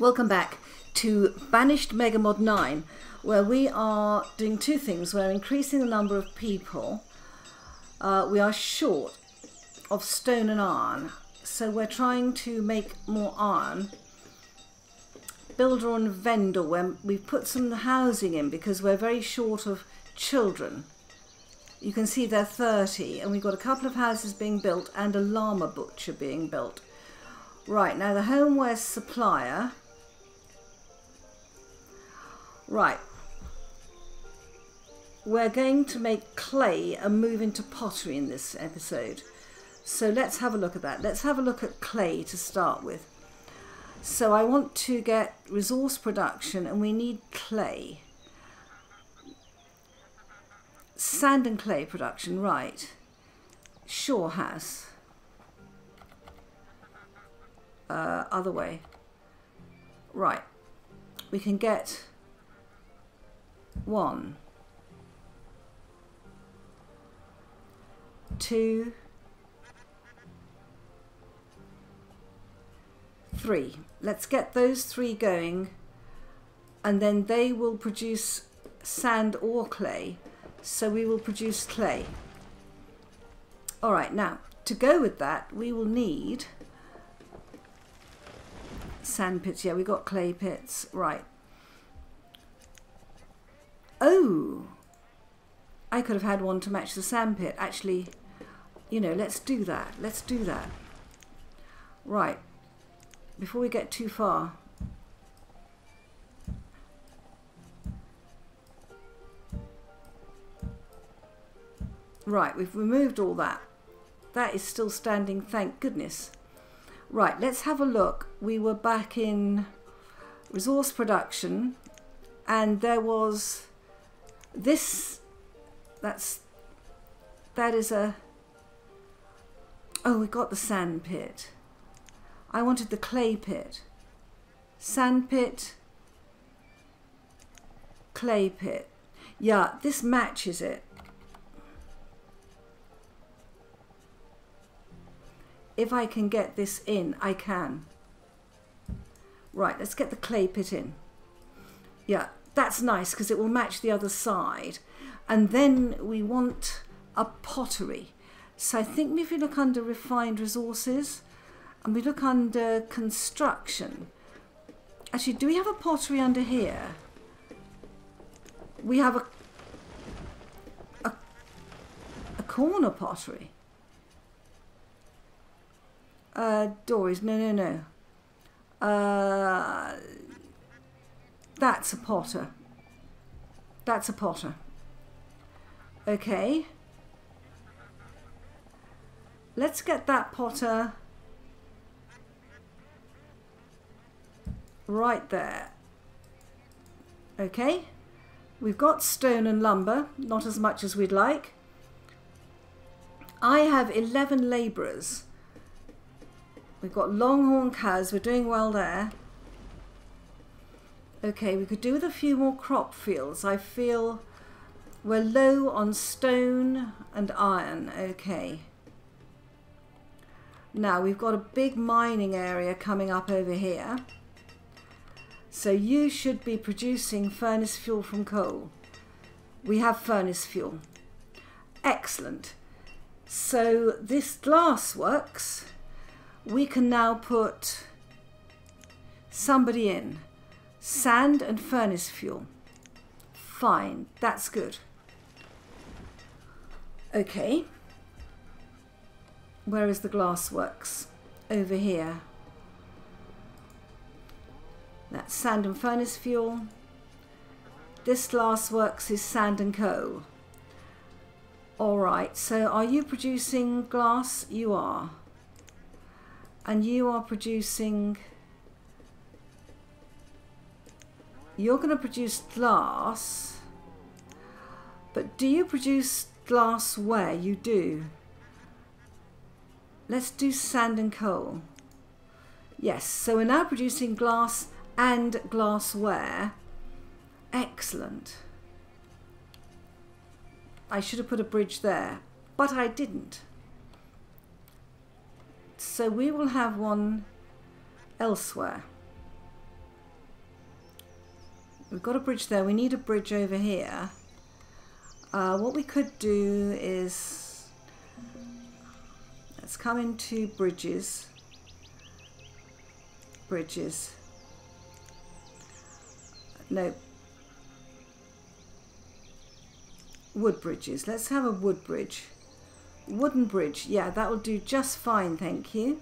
Welcome back to Banished Megamod 9, where we are doing two things. We're increasing the number of people. Uh, we are short of stone and iron, so we're trying to make more iron. Builder and vendor, where we've put some housing in because we're very short of children. You can see they're 30, and we've got a couple of houses being built and a llama butcher being built. Right, now the homeware supplier Right. We're going to make clay and move into pottery in this episode. So let's have a look at that. Let's have a look at clay to start with. So I want to get resource production and we need clay. Sand and clay production, right. Sure has. Uh, other way. Right. We can get one, two, three. Let's get those three going and then they will produce sand or clay. So we will produce clay. All right, now to go with that, we will need sand pits. Yeah, we got clay pits. Right. Oh, I could have had one to match the sandpit. Actually, you know, let's do that. Let's do that. Right, before we get too far. Right, we've removed all that. That is still standing, thank goodness. Right, let's have a look. We were back in resource production and there was this that's that is a oh we got the sand pit. I wanted the clay pit. Sand pit clay pit. Yeah this matches it. If I can get this in I can. Right let's get the clay pit in. Yeah that's nice because it will match the other side. And then we want a pottery. So I think if we look under refined resources and we look under construction, actually, do we have a pottery under here? We have a, a, a corner pottery. Uh, no, no, no. Uh, that's a potter. That's a potter. Okay. Let's get that potter right there. Okay. We've got stone and lumber, not as much as we'd like. I have 11 labourers. We've got longhorn cows, we're doing well there. Okay, we could do with a few more crop fields. I feel we're low on stone and iron. Okay. Now we've got a big mining area coming up over here. So you should be producing furnace fuel from coal. We have furnace fuel. Excellent. So this glass works. We can now put somebody in. Sand and furnace fuel. Fine, that's good. Okay. Where is the glassworks? Over here. That's sand and furnace fuel. This glassworks is sand and coal. Alright, so are you producing glass? You are. And you are producing you're going to produce glass, but do you produce glass where? You do. Let's do sand and coal. Yes, so we're now producing glass and glassware. Excellent. I should have put a bridge there, but I didn't. So we will have one elsewhere. We've got a bridge there. We need a bridge over here. Uh, what we could do is let's come into bridges. Bridges. No. Wood bridges. Let's have a wood bridge. Wooden bridge. Yeah, that will do just fine, thank you.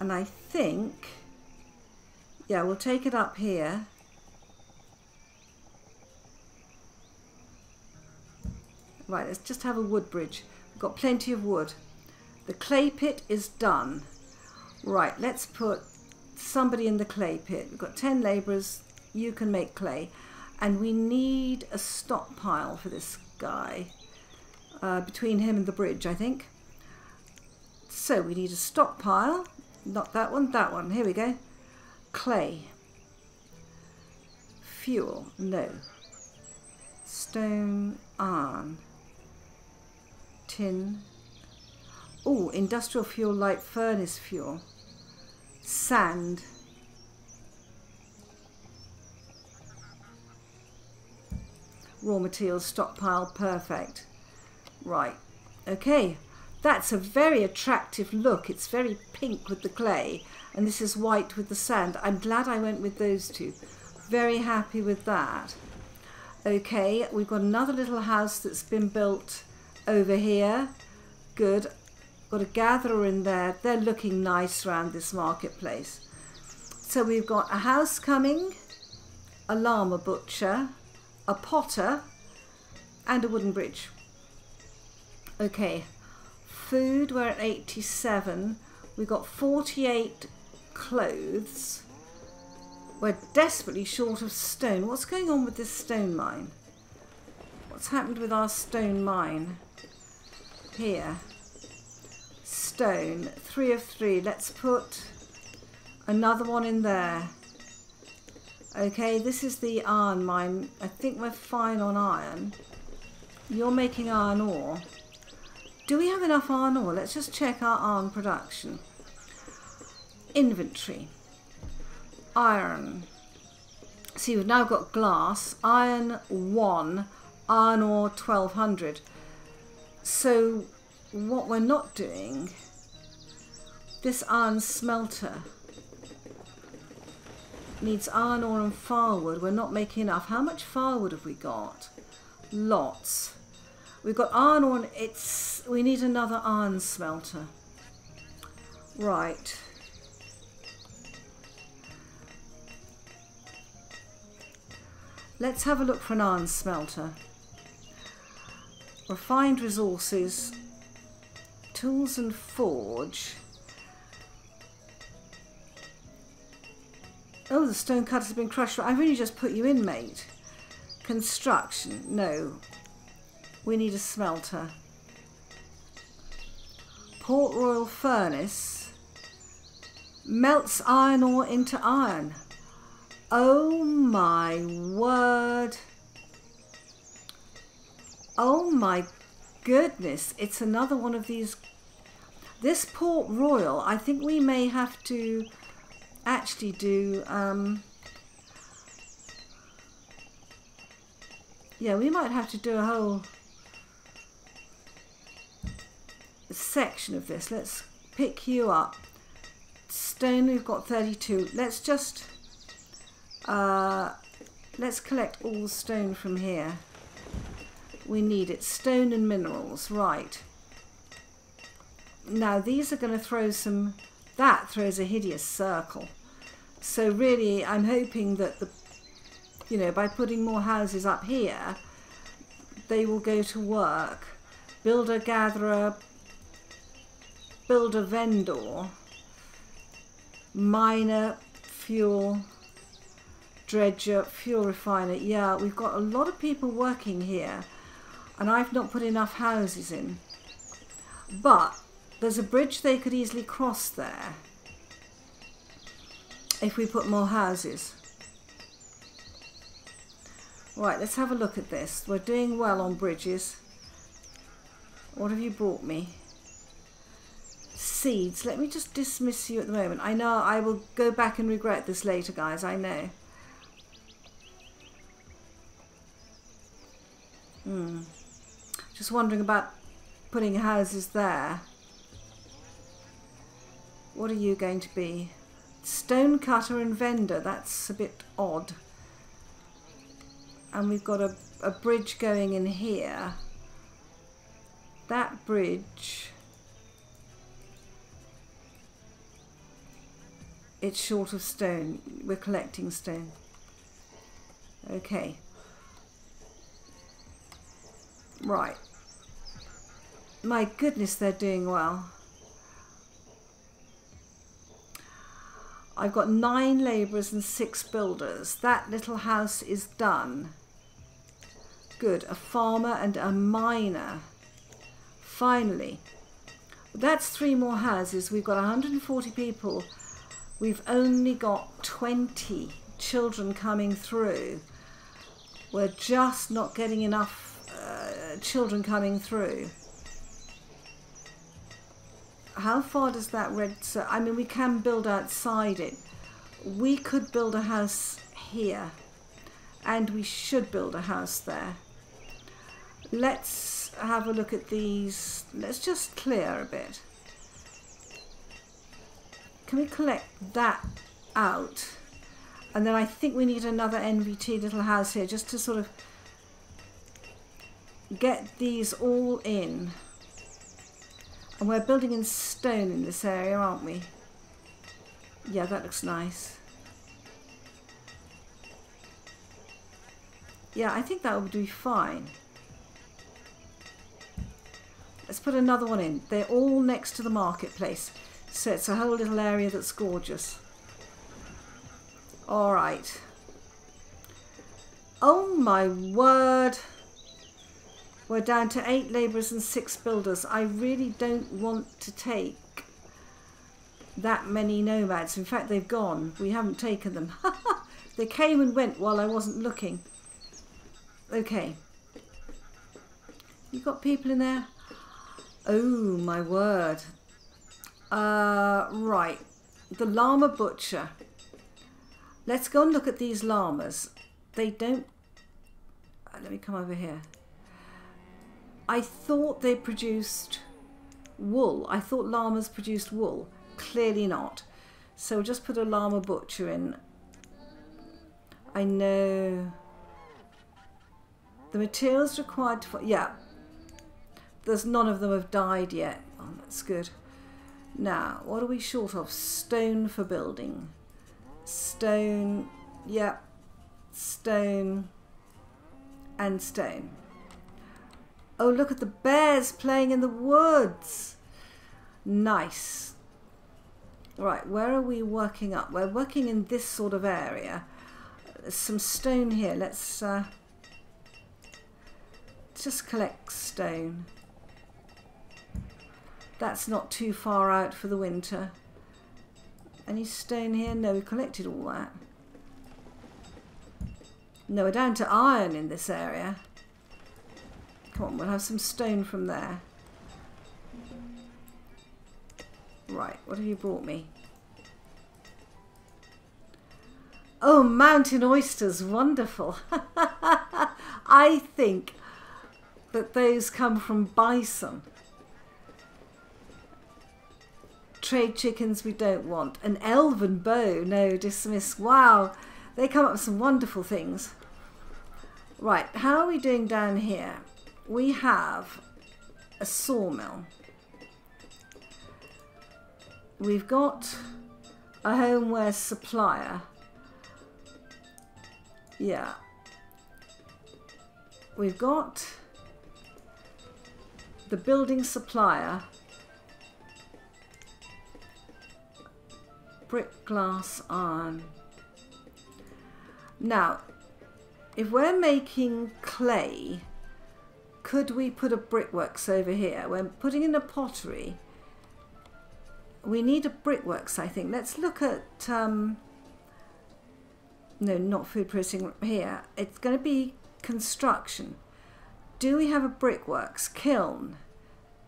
And I think, yeah, we'll take it up here. Right, let's just have a wood bridge. We've got plenty of wood. The clay pit is done. Right, let's put somebody in the clay pit. We've got 10 labourers. You can make clay. And we need a stockpile for this guy. Uh, between him and the bridge, I think. So we need a stockpile. Not that one, that one. Here we go. Clay. Fuel. No. Stone. Iron. Tin. Oh, industrial fuel light furnace fuel. Sand. Raw materials stockpile. Perfect. Right. Okay. That's a very attractive look. It's very pink with the clay and this is white with the sand. I'm glad I went with those two. Very happy with that. Okay, we've got another little house that's been built over here. Good. Got a gatherer in there. They're looking nice around this marketplace. So we've got a house coming, a llama butcher, a potter, and a wooden bridge. Okay, food, we're at 87. We've got 48 clothes. We're desperately short of stone. What's going on with this stone mine? What's happened with our stone mine? Here. Stone. Three of three. Let's put another one in there. Okay, this is the iron mine. I think we're fine on iron. You're making iron ore. Do we have enough iron ore? Let's just check our iron production. Inventory. Iron. See, we've now got glass. Iron 1. Iron ore 1200. So what we're not doing, this iron smelter needs iron ore and firewood. We're not making enough. How much firewood have we got? Lots. We've got iron on. It's we need another iron smelter. Right. Let's have a look for an iron smelter. Refined resources, tools and forge. Oh, the stone cutter's been crushed. I've only just put you in, mate. Construction, no. We need a smelter. Port Royal furnace melts iron ore into iron. Oh my word. Oh my goodness. It's another one of these. This Port Royal, I think we may have to actually do. Um, yeah, we might have to do a whole section of this. Let's pick you up. Stone, we've got 32. Let's just, uh, let's collect all the stone from here. We need it. Stone and minerals, right. Now these are going to throw some, that throws a hideous circle. So really I'm hoping that the, you know, by putting more houses up here, they will go to work. Builder, gatherer, builder vendor, miner, fuel, dredger, fuel refiner. Yeah, we've got a lot of people working here and I've not put enough houses in. But there's a bridge they could easily cross there if we put more houses. Right, let's have a look at this. We're doing well on bridges. What have you brought me? Seeds. Let me just dismiss you at the moment. I know I will go back and regret this later, guys. I know. Hmm. Just wondering about putting houses there. What are you going to be? Stone cutter and vendor. That's a bit odd. And we've got a, a bridge going in here. That bridge... It's short of stone. We're collecting stone. Okay. Right. My goodness, they're doing well. I've got nine labourers and six builders. That little house is done. Good. A farmer and a miner. Finally. That's three more houses. We've got 140 people. We've only got 20 children coming through. We're just not getting enough uh, children coming through. How far does that red I mean we can build outside it. We could build a house here and we should build a house there. Let's have a look at these. Let's just clear a bit can we collect that out and then I think we need another NVT little house here just to sort of get these all in and we're building in stone in this area, aren't we? Yeah, that looks nice. Yeah, I think that would be fine. Let's put another one in. They're all next to the marketplace. So it's a whole little area that's gorgeous. All right. Oh my word. We're down to eight labourers and six builders. I really don't want to take that many nomads. In fact, they've gone. We haven't taken them. they came and went while I wasn't looking. Okay. You got people in there? Oh, my word. Uh, right. The llama butcher. Let's go and look at these llamas. They don't... Uh, let me come over here. I thought they produced wool. I thought llamas produced wool. Clearly not. So just put a llama butcher in. I know the materials required to... Yeah. There's none of them have died yet. Oh, that's good. Now, what are we short of? Stone for building. Stone. Yep. Stone. And stone. Oh, look at the bears playing in the woods. Nice. Right, where are we working up? We're working in this sort of area. There's some stone here. Let's uh, just collect stone. That's not too far out for the winter. Any stone here? No, we collected all that. No, we're down to iron in this area. Come on, we'll have some stone from there. Right, what have you brought me? Oh, mountain oysters, wonderful. I think that those come from bison. Trade chickens we don't want. An elven bow, no, dismiss. Wow, they come up with some wonderful things. Right, how are we doing down here? we have a sawmill. We've got a homeware supplier. Yeah. We've got the building supplier. Brick, glass, iron. Now, if we're making clay, could we put a brickworks over here? We're putting in a pottery. We need a brickworks, I think. Let's look at, um, no, not food processing here. It's going to be construction. Do we have a brickworks? Kiln.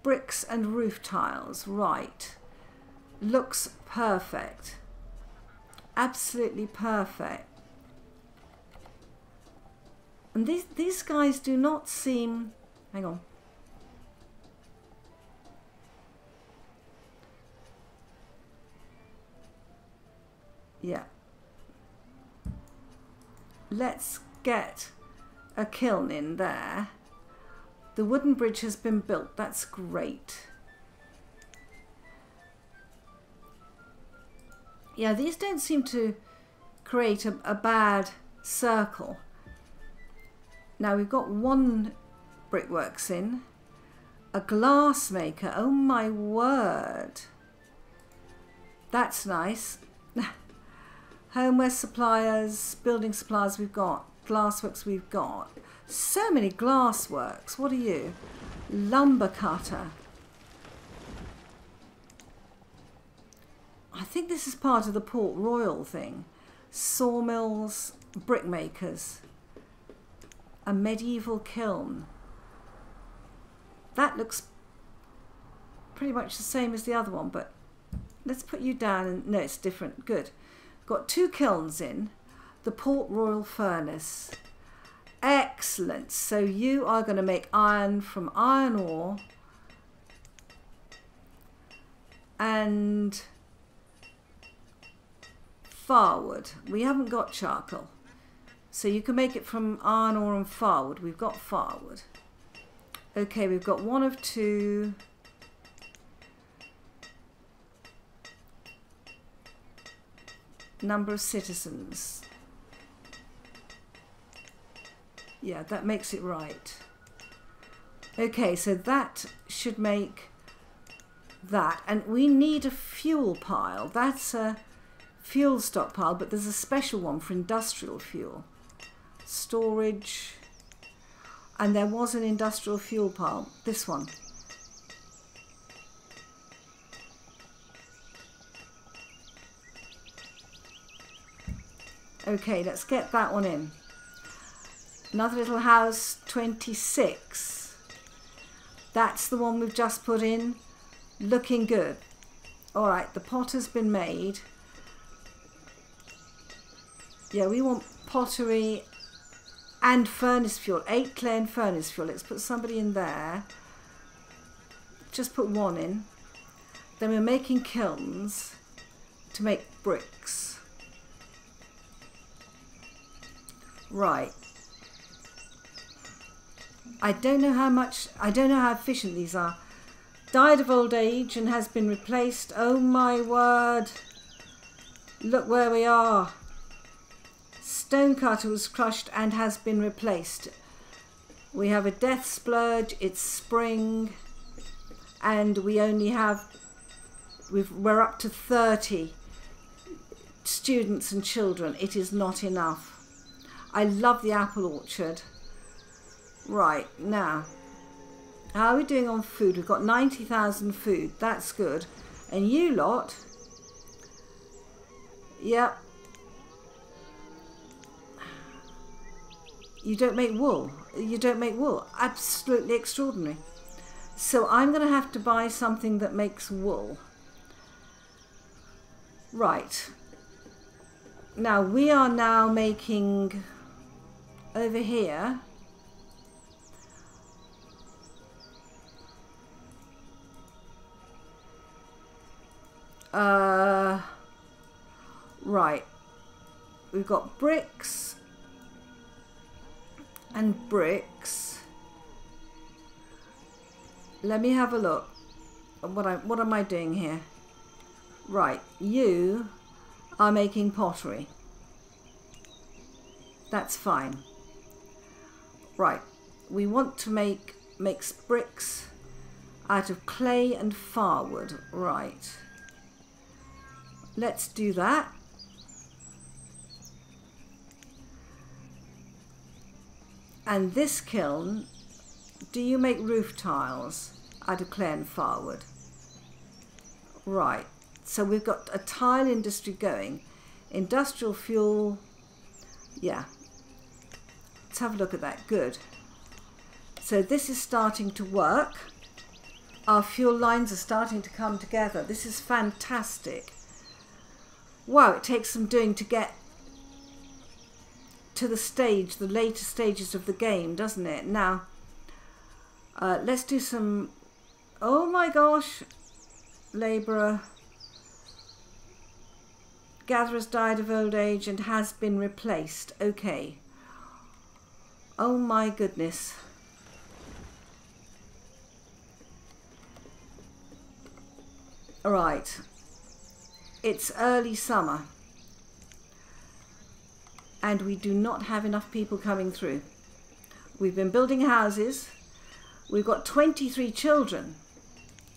Bricks and roof tiles. Right. Looks perfect. Absolutely perfect. And these, these guys do not seem... Hang on. Yeah. Let's get a kiln in there. The wooden bridge has been built. That's great. Yeah, these don't seem to create a, a bad circle. Now we've got one brickworks in. A glass maker. Oh my word. That's nice. Homeware suppliers, building suppliers we've got, glassworks we've got. So many glassworks. What are you? Lumber cutter. I think this is part of the Port Royal thing. Sawmills, brickmakers. A medieval kiln. That looks pretty much the same as the other one, but let's put you down and no, it's different. Good. Got two kilns in, the Port Royal furnace. Excellent. So you are going to make iron from iron ore and firewood. We haven't got charcoal. So you can make it from iron ore and firewood. We've got firewood. Okay, we've got one of two number of citizens. Yeah, that makes it right. Okay, so that should make that. And we need a fuel pile. That's a fuel stockpile, but there's a special one for industrial fuel. Storage. And there was an industrial fuel pile. This one. Okay, let's get that one in. Another little house, 26. That's the one we've just put in. Looking good. All right, the pot has been made. Yeah, we want pottery and furnace fuel. Eight clay and furnace fuel. Let's put somebody in there. Just put one in. Then we're making kilns to make bricks. Right. I don't know how much, I don't know how efficient these are. Died of old age and has been replaced. Oh my word. Look where we are. Stonecutter was crushed and has been replaced. We have a death splurge, it's spring, and we only have, we've, we're up to 30 students and children. It is not enough. I love the apple orchard. Right, now, how are we doing on food? We've got 90,000 food. That's good. And you lot, yep. You don't make wool. You don't make wool. Absolutely extraordinary. So I'm going to have to buy something that makes wool. Right. Now we are now making over here uh, right we've got bricks and bricks let me have a look what I what am I doing here right you are making pottery that's fine Right, we want to make mix bricks out of clay and firewood. Right. Let's do that. And this kiln, do you make roof tiles of clay and firewood? Right. So we've got a tile industry going. Industrial fuel, yeah, Let's have a look at that. Good. So this is starting to work. Our fuel lines are starting to come together. This is fantastic. Wow, it takes some doing to get to the stage, the later stages of the game, doesn't it? Now, uh, let's do some... Oh my gosh! Labourer. Gatherer's died of old age and has been replaced. Okay. Oh my goodness. Alright. It's early summer. And we do not have enough people coming through. We've been building houses. We've got 23 children.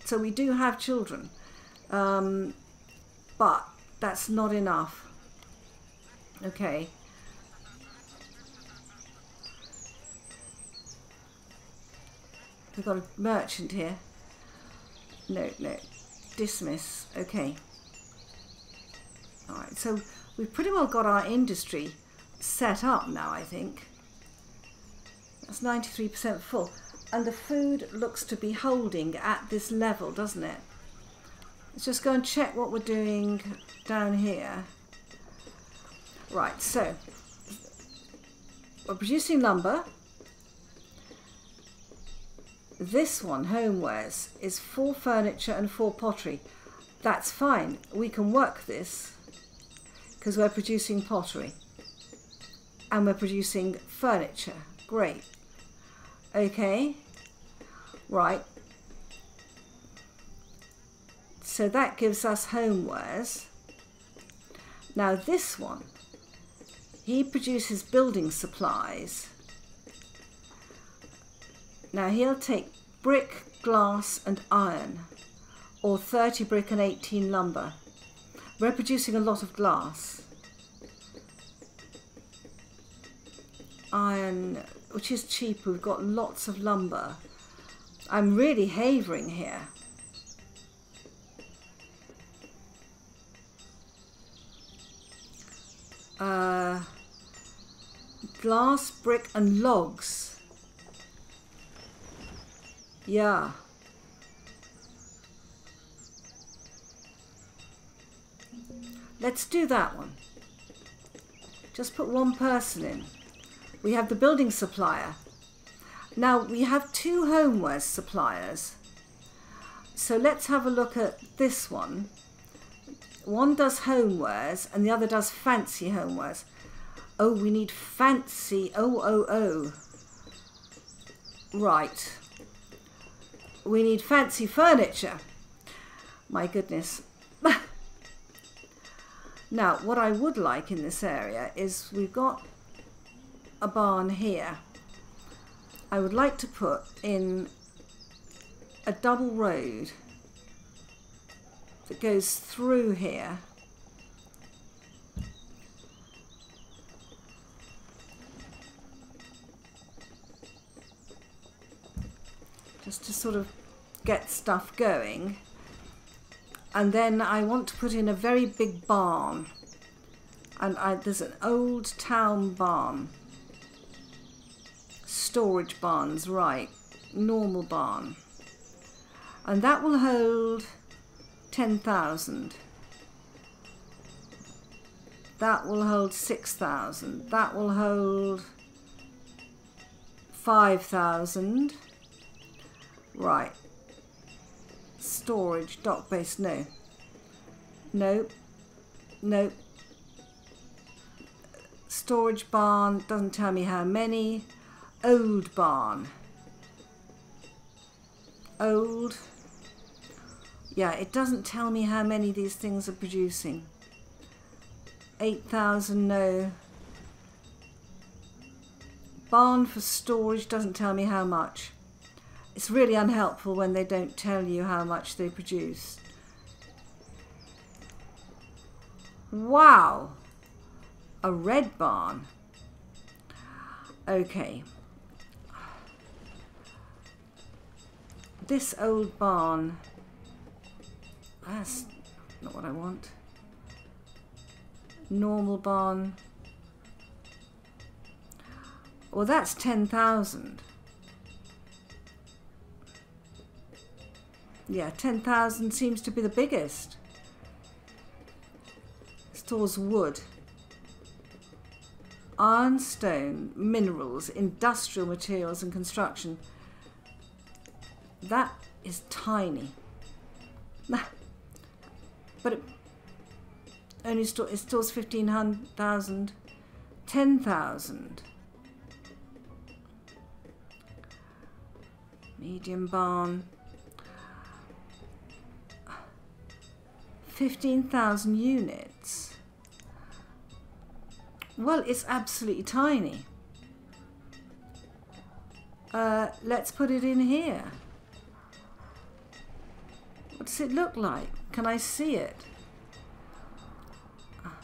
So we do have children. Um, but that's not enough. Okay. We've got a merchant here. No, no. Dismiss. Okay. Alright, so we've pretty well got our industry set up now, I think. That's 93% full. And the food looks to be holding at this level, doesn't it? Let's just go and check what we're doing down here. Right, so we're producing lumber. This one, homewares, is for furniture and for pottery. That's fine. We can work this because we're producing pottery and we're producing furniture. Great. Okay. Right. So that gives us homewares. Now this one, he produces building supplies now he'll take brick, glass and iron, or 30 brick and 18 lumber. We're producing a lot of glass. Iron, which is cheap, we've got lots of lumber. I'm really havering here. Uh, glass, brick and logs. Yeah. Let's do that one. Just put one person in. We have the building supplier. Now we have two homewares suppliers. So let's have a look at this one. One does homewares and the other does fancy homewares. Oh, we need fancy. Oh, oh, oh. Right we need fancy furniture. My goodness. now, what I would like in this area is we've got a barn here. I would like to put in a double road that goes through here. just to sort of get stuff going. And then I want to put in a very big barn. And I, there's an old town barn. Storage barns, right. Normal barn. And that will hold 10,000. That will hold 6,000. That will hold 5,000. Right. Storage, dock base, no. No. No. Storage barn, doesn't tell me how many. Old barn. Old. Yeah, it doesn't tell me how many these things are producing. 8,000, no. Barn for storage doesn't tell me how much. It's really unhelpful when they don't tell you how much they produce. Wow! A red barn. Okay. This old barn. That's not what I want. Normal barn. Well, that's 10,000. Yeah, 10,000 seems to be the biggest. Stores wood, iron, stone, minerals, industrial materials and construction. That is tiny. But it only store, it stores 15,000, 10,000. Medium barn. 15,000 units. Well, it's absolutely tiny. Uh, let's put it in here. What does it look like? Can I see it? Ah.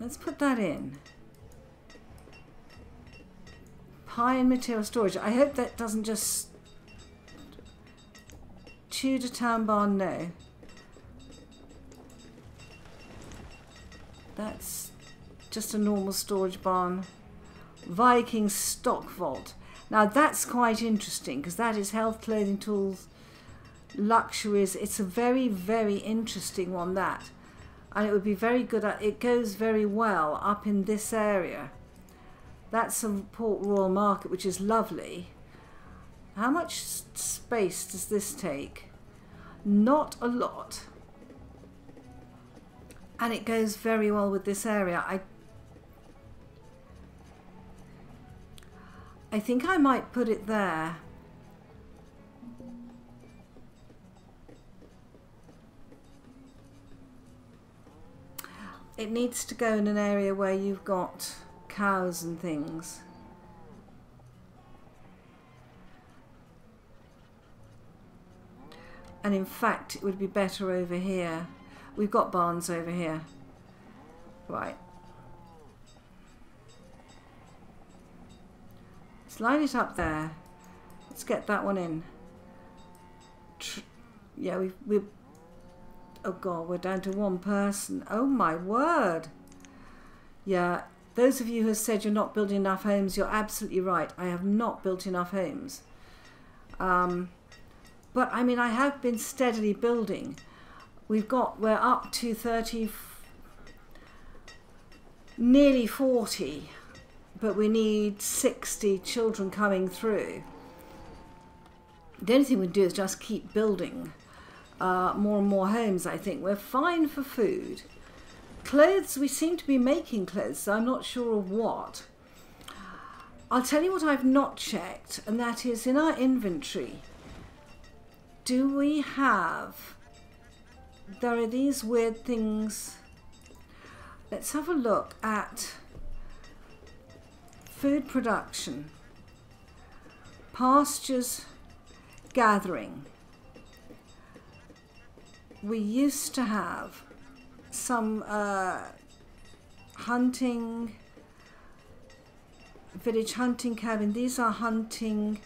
Let's put that in. Pie Pine material storage. I hope that doesn't just... Tudor Town Barn, no. That's just a normal storage barn. Viking stock vault. Now that's quite interesting because that is health, clothing, tools, luxuries. It's a very, very interesting one that. And it would be very good at, it goes very well up in this area. That's a Port Royal Market, which is lovely. How much space does this take? Not a lot. And it goes very well with this area. I I think I might put it there. It needs to go in an area where you've got cows and things. And in fact, it would be better over here. We've got barns over here. Right. Let's line it up there. Let's get that one in. Tr yeah, we we. Oh God, we're down to one person. Oh my word. Yeah, those of you who have said you're not building enough homes, you're absolutely right. I have not built enough homes. Um, but I mean, I have been steadily building. We've got, we're up to 30, nearly 40 but we need 60 children coming through. The only thing we do is just keep building uh, more and more homes, I think. We're fine for food. Clothes, we seem to be making clothes, so I'm not sure of what. I'll tell you what I've not checked, and that is in our inventory. Do we have... There are these weird things... Let's have a look at food production, pastures gathering. We used to have some uh, hunting, village hunting cabin. These are hunting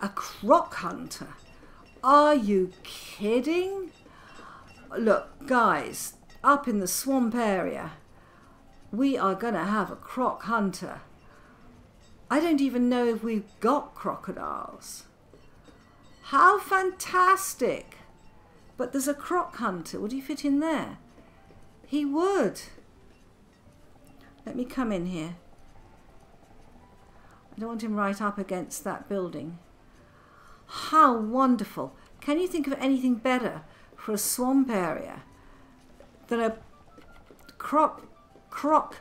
a croc hunter. Are you kidding? Look, guys, up in the swamp area, we are going to have a croc hunter. I don't even know if we've got crocodiles. How fantastic! But there's a croc hunter. Would he fit in there? He would. Let me come in here. I don't want him right up against that building. How wonderful. Can you think of anything better for a swamp area than a croc croc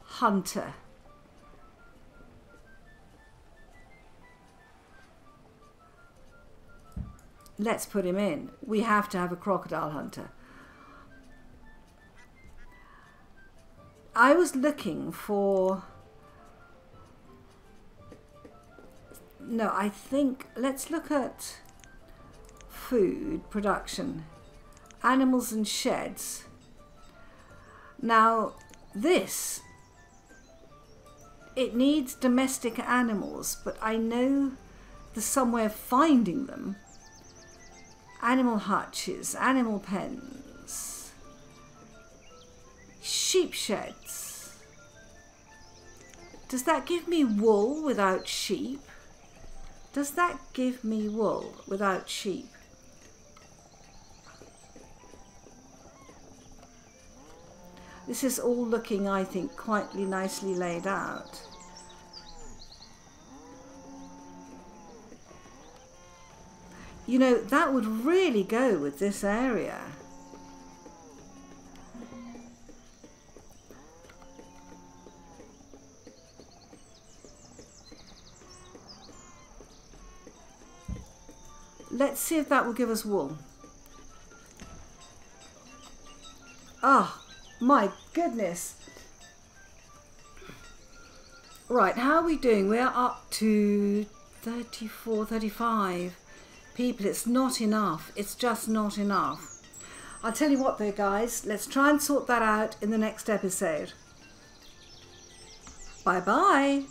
hunter. Let's put him in. We have to have a crocodile hunter. I was looking for... No, I think... Let's look at food production. Animals and sheds. Now, this, it needs domestic animals, but I know there's somewhere finding them. Animal hutches, animal pens, sheep sheds. Does that give me wool without sheep? Does that give me wool without sheep? This is all looking, I think, quite nicely laid out. You know, that would really go with this area. Let's see if that will give us wool. Ah, my goodness. Right, how are we doing? We're up to 34, 35 people. It's not enough. It's just not enough. I'll tell you what though, guys. Let's try and sort that out in the next episode. Bye-bye.